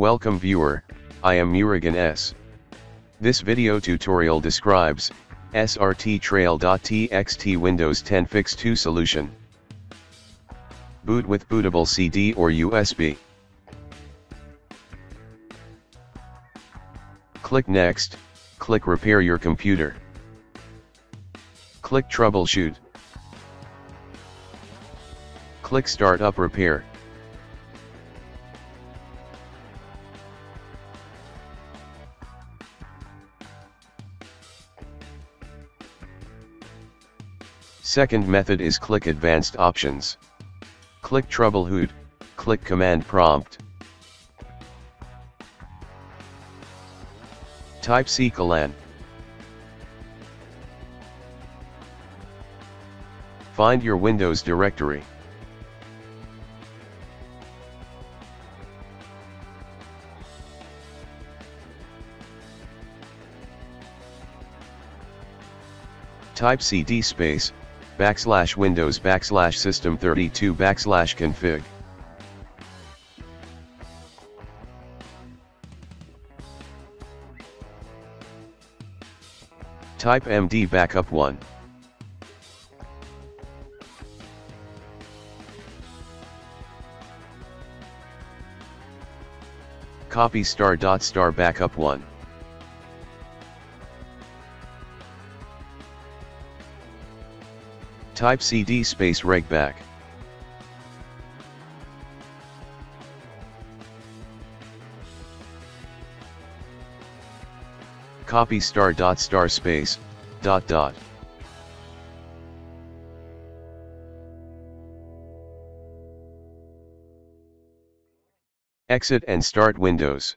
Welcome viewer, I am Murugan S. This video tutorial describes, srttrail.txt Windows 10 Fix 2 solution. Boot with bootable CD or USB. Click Next, click Repair your computer. Click Troubleshoot. Click Start Up Repair. Second method is click Advanced Options. Click Troubleshoot, click Command Prompt. Type CLAN. Find your Windows directory. Type cd space, backslash windows backslash system 32 backslash config. Type md backup 1. Copy star dot star backup 1. Type cd space regback. Copy star dot star space, dot dot. Exit and start Windows.